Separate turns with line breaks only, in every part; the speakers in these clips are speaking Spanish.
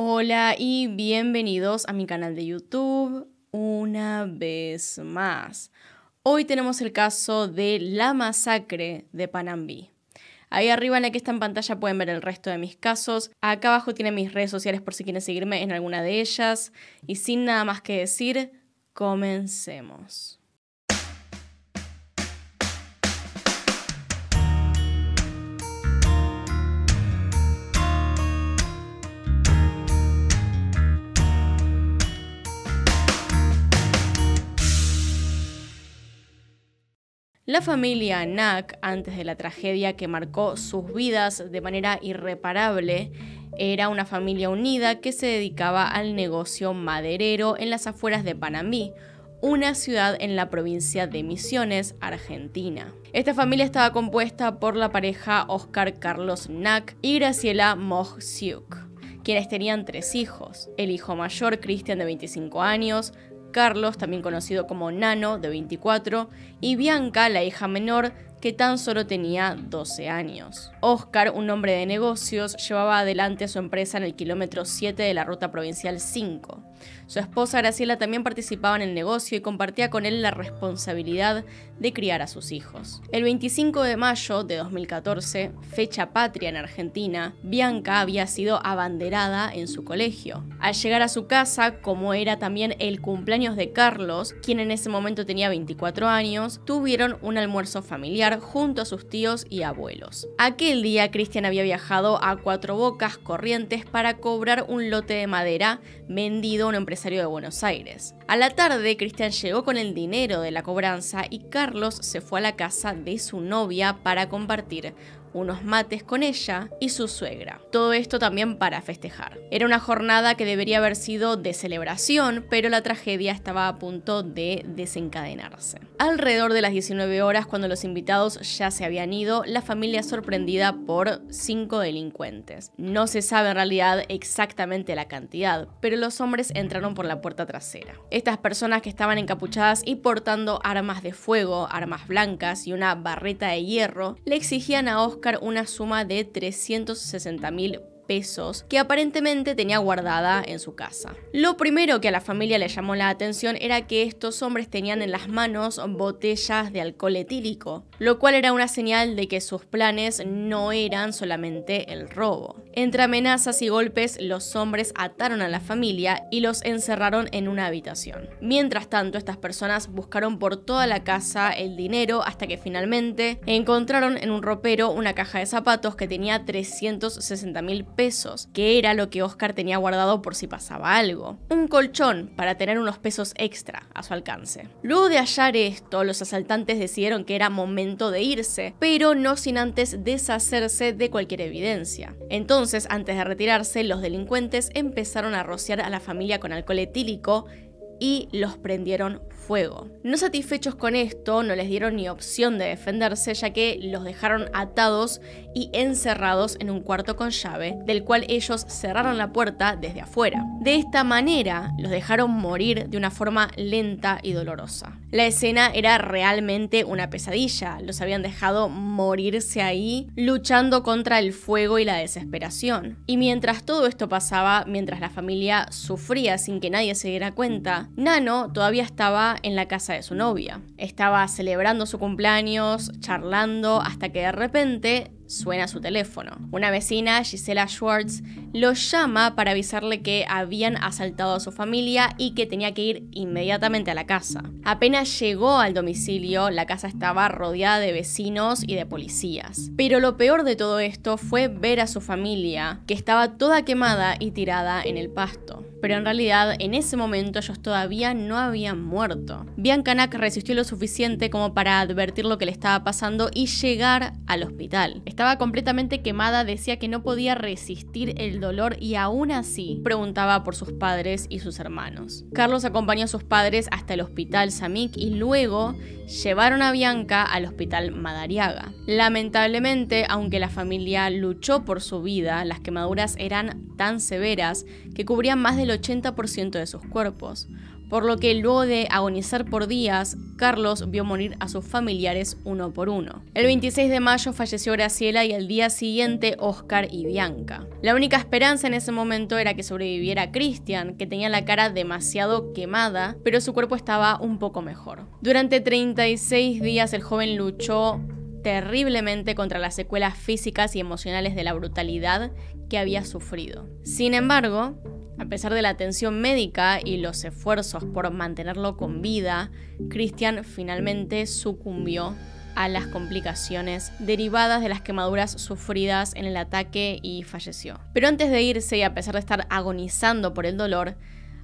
Hola y bienvenidos a mi canal de YouTube una vez más. Hoy tenemos el caso de la masacre de Panambí. Ahí arriba en la que está en pantalla pueden ver el resto de mis casos. Acá abajo tienen mis redes sociales por si quieren seguirme en alguna de ellas. Y sin nada más que decir, comencemos. La familia Nack, antes de la tragedia que marcó sus vidas de manera irreparable, era una familia unida que se dedicaba al negocio maderero en las afueras de Panamí, una ciudad en la provincia de Misiones, Argentina. Esta familia estaba compuesta por la pareja Oscar Carlos Nack y Graciela Mohsiuk, quienes tenían tres hijos. El hijo mayor, Cristian, de 25 años, Carlos, también conocido como Nano, de 24, y Bianca, la hija menor, que tan solo tenía 12 años. Oscar, un hombre de negocios, llevaba adelante su empresa en el kilómetro 7 de la ruta provincial 5. Su esposa Graciela también participaba en el negocio y compartía con él la responsabilidad de criar a sus hijos. El 25 de mayo de 2014, fecha patria en Argentina, Bianca había sido abanderada en su colegio. Al llegar a su casa, como era también el cumpleaños de Carlos, quien en ese momento tenía 24 años, tuvieron un almuerzo familiar junto a sus tíos y abuelos. Aquel día, Cristian había viajado a Cuatro Bocas Corrientes para cobrar un lote de madera vendido a un empresario de Buenos Aires. A la tarde, Cristian llegó con el dinero de la cobranza y Carlos se fue a la casa de su novia para compartir unos mates con ella y su suegra. Todo esto también para festejar. Era una jornada que debería haber sido de celebración, pero la tragedia estaba a punto de desencadenarse. Alrededor de las 19 horas, cuando los invitados ya se habían ido, la familia sorprendida por cinco delincuentes. No se sabe en realidad exactamente la cantidad, pero los hombres entraron por la puerta trasera. Estas personas que estaban encapuchadas y portando armas de fuego, armas blancas y una barreta de hierro, le exigían a Oscar una suma de 360 mil pesos que aparentemente tenía guardada en su casa. Lo primero que a la familia le llamó la atención era que estos hombres tenían en las manos botellas de alcohol etílico, lo cual era una señal de que sus planes no eran solamente el robo. Entre amenazas y golpes, los hombres ataron a la familia y los encerraron en una habitación. Mientras tanto, estas personas buscaron por toda la casa el dinero hasta que finalmente encontraron en un ropero una caja de zapatos que tenía 360 mil pesos, que era lo que Oscar tenía guardado por si pasaba algo. Un colchón para tener unos pesos extra a su alcance. Luego de hallar esto, los asaltantes decidieron que era momento de irse, pero no sin antes deshacerse de cualquier evidencia. Entonces, antes de retirarse, los delincuentes empezaron a rociar a la familia con alcohol etílico y los prendieron fuego. No satisfechos con esto, no les dieron ni opción de defenderse, ya que los dejaron atados y encerrados en un cuarto con llave, del cual ellos cerraron la puerta desde afuera. De esta manera, los dejaron morir de una forma lenta y dolorosa. La escena era realmente una pesadilla, los habían dejado morirse ahí, luchando contra el fuego y la desesperación. Y mientras todo esto pasaba, mientras la familia sufría sin que nadie se diera cuenta, Nano todavía estaba en la casa de su novia. Estaba celebrando su cumpleaños, charlando, hasta que de repente suena su teléfono. Una vecina, Gisela Schwartz, lo llama para avisarle que habían asaltado a su familia y que tenía que ir inmediatamente a la casa. Apenas llegó al domicilio, la casa estaba rodeada de vecinos y de policías. Pero lo peor de todo esto fue ver a su familia, que estaba toda quemada y tirada en el pasto. Pero en realidad, en ese momento ellos todavía no habían muerto. Bianca Nack resistió lo suficiente como para advertir lo que le estaba pasando y llegar al hospital. Estaba completamente quemada, decía que no podía resistir el dolor y aún así preguntaba por sus padres y sus hermanos. Carlos acompañó a sus padres hasta el hospital Samik y luego llevaron a Bianca al hospital Madariaga. Lamentablemente, aunque la familia luchó por su vida, las quemaduras eran tan severas que cubrían más del 80% de sus cuerpos por lo que luego de agonizar por días, Carlos vio morir a sus familiares uno por uno. El 26 de mayo falleció Graciela y al día siguiente Oscar y Bianca. La única esperanza en ese momento era que sobreviviera Christian, que tenía la cara demasiado quemada, pero su cuerpo estaba un poco mejor. Durante 36 días el joven luchó terriblemente contra las secuelas físicas y emocionales de la brutalidad que había sufrido. Sin embargo, a pesar de la atención médica y los esfuerzos por mantenerlo con vida, Christian finalmente sucumbió a las complicaciones derivadas de las quemaduras sufridas en el ataque y falleció. Pero antes de irse y a pesar de estar agonizando por el dolor,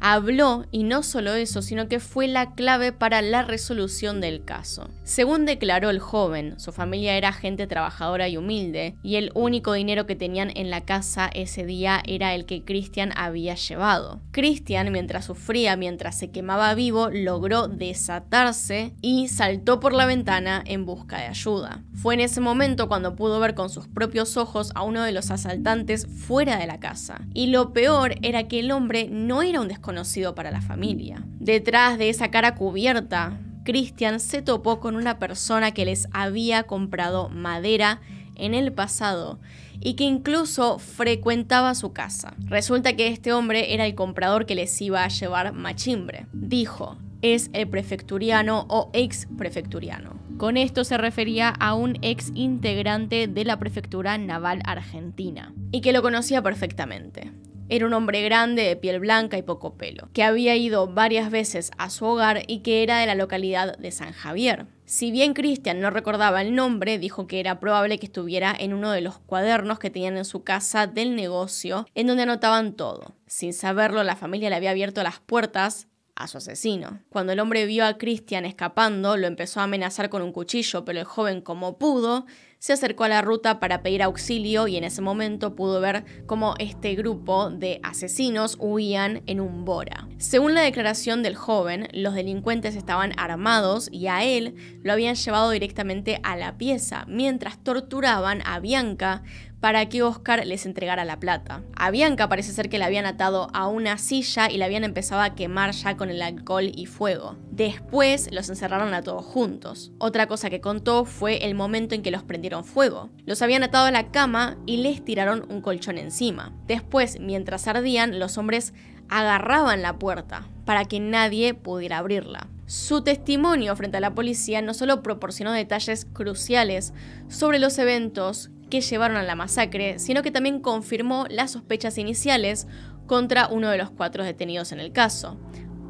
habló, y no solo eso, sino que fue la clave para la resolución del caso. Según declaró el joven, su familia era gente trabajadora y humilde, y el único dinero que tenían en la casa ese día era el que Christian había llevado. Christian, mientras sufría, mientras se quemaba vivo, logró desatarse y saltó por la ventana en busca de ayuda. Fue en ese momento cuando pudo ver con sus propios ojos a uno de los asaltantes fuera de la casa. Y lo peor era que el hombre no era un desconocido conocido para la familia. Detrás de esa cara cubierta, Christian se topó con una persona que les había comprado madera en el pasado y que incluso frecuentaba su casa. Resulta que este hombre era el comprador que les iba a llevar machimbre. Dijo, es el prefecturiano o ex prefecturiano. Con esto se refería a un ex integrante de la prefectura naval argentina y que lo conocía perfectamente. Era un hombre grande, de piel blanca y poco pelo, que había ido varias veces a su hogar y que era de la localidad de San Javier. Si bien Christian no recordaba el nombre, dijo que era probable que estuviera en uno de los cuadernos que tenían en su casa del negocio, en donde anotaban todo. Sin saberlo, la familia le había abierto las puertas a su asesino. Cuando el hombre vio a Christian escapando, lo empezó a amenazar con un cuchillo, pero el joven, como pudo, se acercó a la ruta para pedir auxilio y en ese momento pudo ver cómo este grupo de asesinos huían en un bora. Según la declaración del joven, los delincuentes estaban armados y a él lo habían llevado directamente a la pieza mientras torturaban a Bianca para que Oscar les entregara la plata. A Bianca parece ser que la habían atado a una silla y la habían empezado a quemar ya con el alcohol y fuego. Después los encerraron a todos juntos. Otra cosa que contó fue el momento en que los prendieron fuego. Los habían atado a la cama y les tiraron un colchón encima. Después, mientras ardían, los hombres agarraban la puerta para que nadie pudiera abrirla. Su testimonio frente a la policía no solo proporcionó detalles cruciales sobre los eventos que llevaron a la masacre, sino que también confirmó las sospechas iniciales contra uno de los cuatro detenidos en el caso.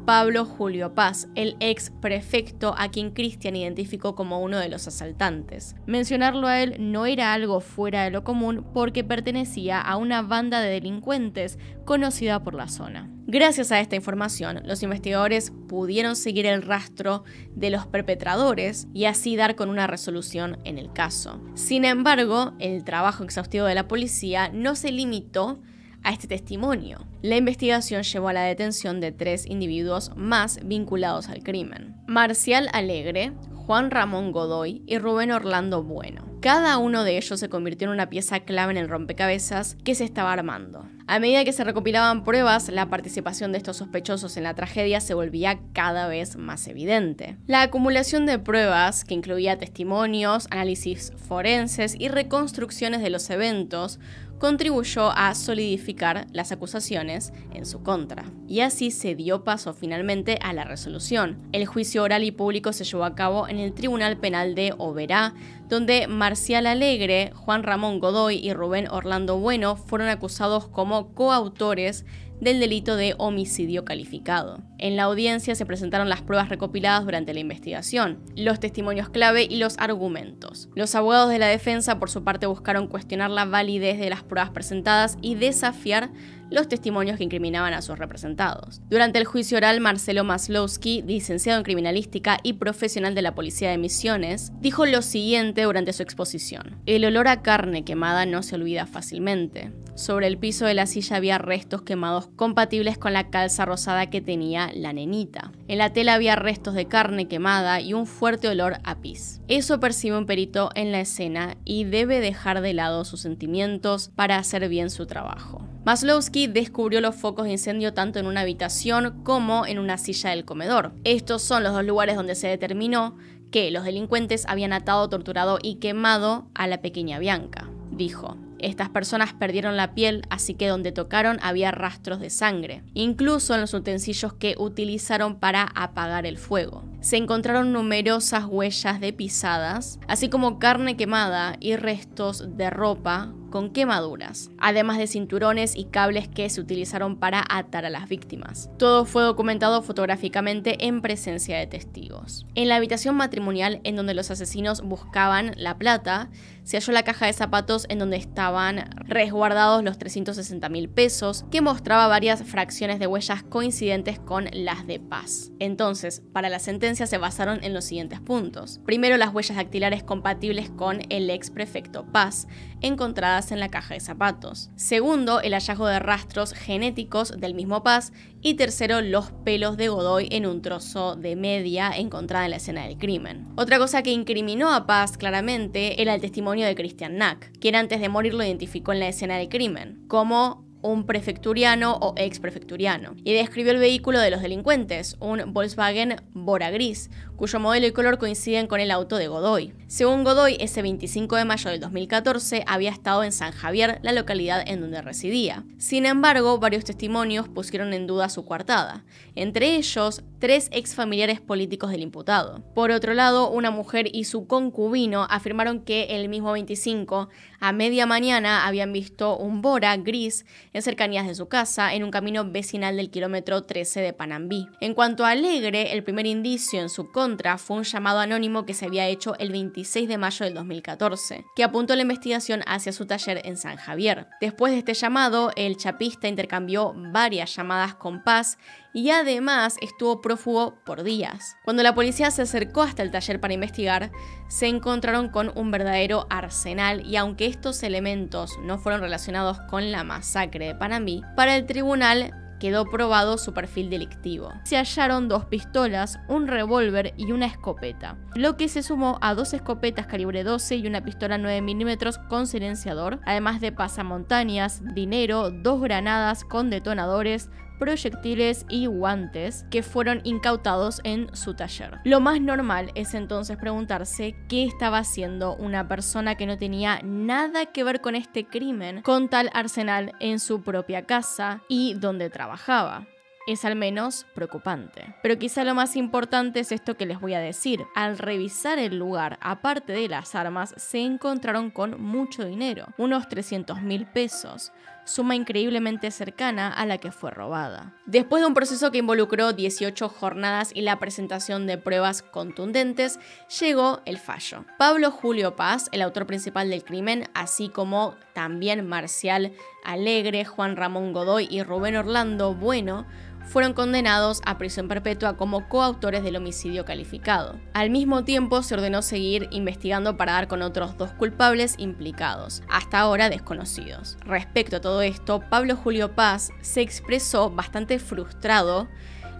Pablo Julio Paz, el ex prefecto a quien Cristian identificó como uno de los asaltantes. Mencionarlo a él no era algo fuera de lo común porque pertenecía a una banda de delincuentes conocida por la zona. Gracias a esta información, los investigadores pudieron seguir el rastro de los perpetradores y así dar con una resolución en el caso. Sin embargo, el trabajo exhaustivo de la policía no se limitó a este testimonio. La investigación llevó a la detención de tres individuos más vinculados al crimen. Marcial Alegre, Juan Ramón Godoy y Rubén Orlando Bueno. Cada uno de ellos se convirtió en una pieza clave en el rompecabezas que se estaba armando. A medida que se recopilaban pruebas, la participación de estos sospechosos en la tragedia se volvía cada vez más evidente. La acumulación de pruebas, que incluía testimonios, análisis forenses y reconstrucciones de los eventos, contribuyó a solidificar las acusaciones en su contra. Y así se dio paso finalmente a la resolución. El juicio oral y público se llevó a cabo en el Tribunal Penal de Oberá, donde Marcial Alegre, Juan Ramón Godoy y Rubén Orlando Bueno fueron acusados como coautores del delito de homicidio calificado. En la audiencia se presentaron las pruebas recopiladas durante la investigación, los testimonios clave y los argumentos. Los abogados de la defensa por su parte buscaron cuestionar la validez de las pruebas presentadas y desafiar los testimonios que incriminaban a sus representados. Durante el juicio oral, Marcelo Maslowski, licenciado en criminalística y profesional de la Policía de Misiones, dijo lo siguiente durante su exposición. El olor a carne quemada no se olvida fácilmente. Sobre el piso de la silla había restos quemados compatibles con la calza rosada que tenía la nenita. En la tela había restos de carne quemada y un fuerte olor a pis. Eso percibe un perito en la escena y debe dejar de lado sus sentimientos para hacer bien su trabajo. Maslowski descubrió los focos de incendio tanto en una habitación como en una silla del comedor. Estos son los dos lugares donde se determinó que los delincuentes habían atado, torturado y quemado a la pequeña Bianca. Dijo, estas personas perdieron la piel, así que donde tocaron había rastros de sangre, incluso en los utensilios que utilizaron para apagar el fuego. Se encontraron numerosas huellas de pisadas, así como carne quemada y restos de ropa con quemaduras, además de cinturones y cables que se utilizaron para atar a las víctimas. Todo fue documentado fotográficamente en presencia de testigos. En la habitación matrimonial en donde los asesinos buscaban la plata, se halló la caja de zapatos en donde estaban resguardados los 360 mil pesos, que mostraba varias fracciones de huellas coincidentes con las de Paz. Entonces, para la sentencia se basaron en los siguientes puntos. Primero, las huellas dactilares compatibles con el ex prefecto Paz, encontradas en la caja de zapatos. Segundo, el hallazgo de rastros genéticos del mismo Paz. Y tercero, los pelos de Godoy en un trozo de media encontrada en la escena del crimen. Otra cosa que incriminó a Paz claramente era el testimonio de Christian Nack, quien antes de morir lo identificó en la escena del crimen, como un prefecturiano o ex prefecturiano, y describió el vehículo de los delincuentes, un Volkswagen Bora gris, cuyo modelo y color coinciden con el auto de Godoy. Según Godoy, ese 25 de mayo del 2014 había estado en San Javier, la localidad en donde residía. Sin embargo, varios testimonios pusieron en duda su coartada, entre ellos tres ex familiares políticos del imputado. Por otro lado, una mujer y su concubino afirmaron que el mismo 25, a media mañana, habían visto un Bora gris en cercanías de su casa, en un camino vecinal del kilómetro 13 de Panambí. En cuanto a Alegre, el primer indicio en su contra fue un llamado anónimo que se había hecho el 26 de mayo del 2014, que apuntó la investigación hacia su taller en San Javier. Después de este llamado, el chapista intercambió varias llamadas con Paz y además estuvo prófugo por días. Cuando la policía se acercó hasta el taller para investigar, se encontraron con un verdadero arsenal y aunque estos elementos no fueron relacionados con la masacre de Panamí, para el tribunal quedó probado su perfil delictivo. Se hallaron dos pistolas, un revólver y una escopeta, lo que se sumó a dos escopetas calibre 12 y una pistola 9 milímetros con silenciador, además de pasamontañas, dinero, dos granadas con detonadores, proyectiles y guantes que fueron incautados en su taller. Lo más normal es entonces preguntarse qué estaba haciendo una persona que no tenía nada que ver con este crimen con tal arsenal en su propia casa y donde trabajaba es al menos preocupante. Pero quizá lo más importante es esto que les voy a decir. Al revisar el lugar, aparte de las armas, se encontraron con mucho dinero, unos 300 mil pesos, suma increíblemente cercana a la que fue robada. Después de un proceso que involucró 18 jornadas y la presentación de pruebas contundentes, llegó el fallo. Pablo Julio Paz, el autor principal del crimen, así como también Marcial Alegre, Juan Ramón Godoy y Rubén Orlando Bueno, fueron condenados a prisión perpetua como coautores del homicidio calificado. Al mismo tiempo se ordenó seguir investigando para dar con otros dos culpables implicados, hasta ahora desconocidos. Respecto a todo esto, Pablo Julio Paz se expresó bastante frustrado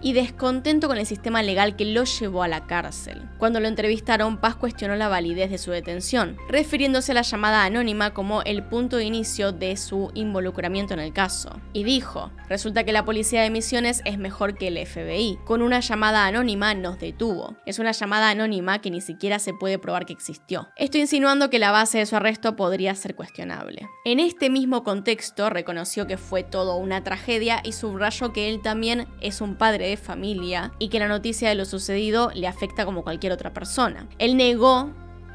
y descontento con el sistema legal que lo llevó a la cárcel. Cuando lo entrevistaron, Paz cuestionó la validez de su detención, refiriéndose a la llamada anónima como el punto de inicio de su involucramiento en el caso. Y dijo, resulta que la policía de Misiones es mejor que el FBI. Con una llamada anónima nos detuvo. Es una llamada anónima que ni siquiera se puede probar que existió. Estoy insinuando que la base de su arresto podría ser cuestionable. En este mismo contexto reconoció que fue todo una tragedia y subrayó que él también es un padre familia y que la noticia de lo sucedido le afecta como cualquier otra persona. Él negó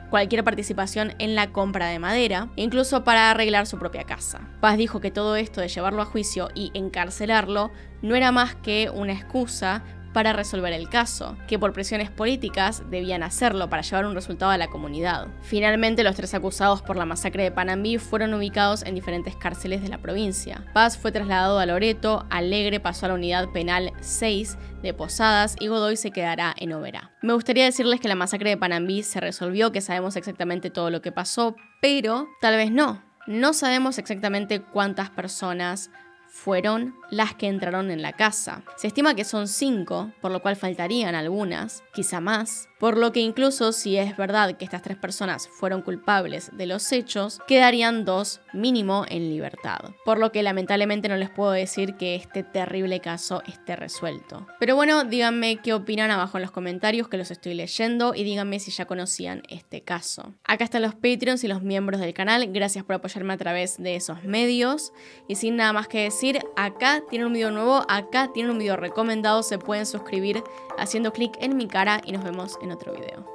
cualquier participación en la compra de madera, incluso para arreglar su propia casa. Paz dijo que todo esto de llevarlo a juicio y encarcelarlo no era más que una excusa para resolver el caso, que por presiones políticas debían hacerlo para llevar un resultado a la comunidad. Finalmente, los tres acusados por la masacre de Panambí fueron ubicados en diferentes cárceles de la provincia. Paz fue trasladado a Loreto, Alegre pasó a la unidad penal 6 de Posadas y Godoy se quedará en Oberá. Me gustaría decirles que la masacre de Panambí se resolvió, que sabemos exactamente todo lo que pasó, pero tal vez no. No sabemos exactamente cuántas personas fueron las que entraron en la casa. Se estima que son cinco, por lo cual faltarían algunas, quizá más, por lo que incluso si es verdad que estas tres personas fueron culpables de los hechos, quedarían dos mínimo en libertad. Por lo que lamentablemente no les puedo decir que este terrible caso esté resuelto. Pero bueno, díganme qué opinan abajo en los comentarios que los estoy leyendo y díganme si ya conocían este caso. Acá están los Patreons y los miembros del canal, gracias por apoyarme a través de esos medios. Y sin nada más que decir, acá tienen un video nuevo, acá tienen un video recomendado, se pueden suscribir haciendo clic en mi cara y nos vemos en otro video.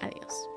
Adiós.